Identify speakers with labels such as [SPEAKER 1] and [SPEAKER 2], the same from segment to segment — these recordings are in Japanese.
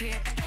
[SPEAKER 1] clear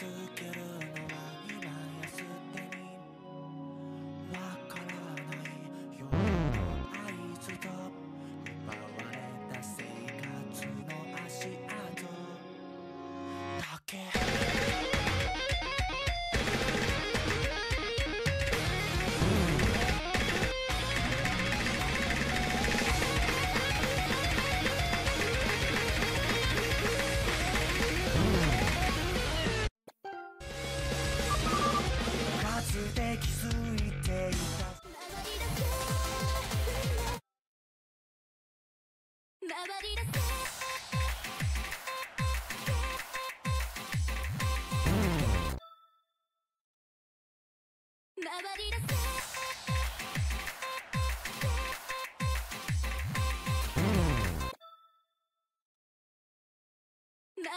[SPEAKER 2] together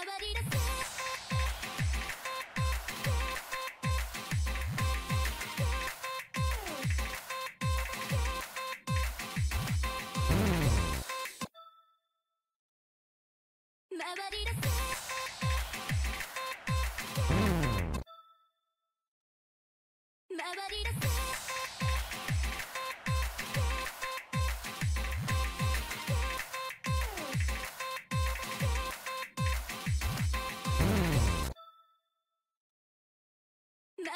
[SPEAKER 3] 回り出せ。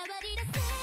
[SPEAKER 3] nobody to say